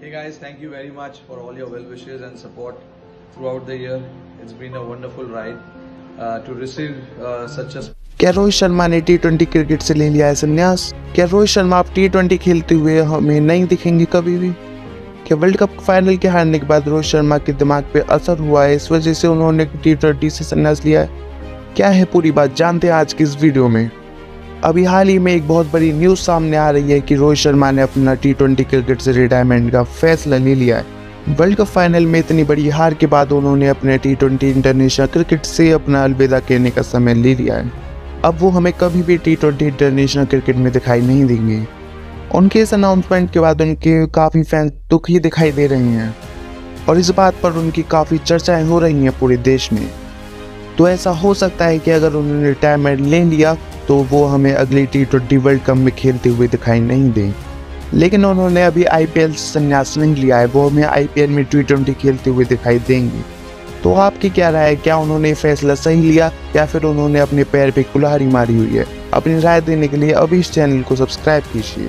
Hey guys, thank you very much for all your well wishes and support throughout the year. It's been a wonderful ride. Uh, to receive uh, such a क्या रोहित शर्मा ने T twenty cricket से ले लिया है संन्यास? क्या रोहित शर्मा अब T twenty खेलते हुए हमें नहीं दिखेंगे कभी भी? क्या वर्ल्ड कप फाइनल के हारने के बाद रोहित शर्मा के दिमाग पे असर हुआ है? इस वजह से उन्होंने टी ट्वेंटी से संन्यास लिया है। क्या है पूरी बात? जानते हैं आज की इस वीडियो में। अभी हाल ही में एक बहुत बड़ी न्यूज़ सामने आ रही है कि रोहित शर्मा ने अपना टी ट्वेंटी क्रिकेट से रिटायरमेंट का फैसला ले लिया है। वर्ल्ड कप फाइनल में इतनी बड़ी हार के बाद उन्होंने अपने टी ट्वेंटी इंटरनेशनल क्रिकेट से अपना अलविदा कहने का समय ले लिया है। अब वो हमें कभी भी टी ट्वेंटी इंटरनेशनल क्रिकेट में दिखाई नहीं देंगे। उनके इस अनाउंसमेंट के बाद उनके काफ़ी फैंस दुखी दिखाई दे रहे हैं। और इस बात पर उनकी काफ़ी चर्चाएँ हो रही हैं पूरे देश में। तो ऐसा हो सकता है कि अगर उन्होंने रिटायरमेंट ले लिया तो वो हमें अगली टी ट्वेंटी वर्ल्ड कप में खेलते हुए दिखाई नहीं दें। लेकिन उन्होंने अभी आई पी एल संन्यास नहीं लिया है, वो हमें आई पी एल में टी ट्वेंटी खेलते हुए दिखाई देंगे। तो आपकी क्या राय है? क्या उन्होंने फैसला सही लिया या फिर उन्होंने अपने पैर पे कुल्हारी मारी हुई है? अपनी राय देने के लिए अभी इस चैनल को सब्सक्राइब कीजिए।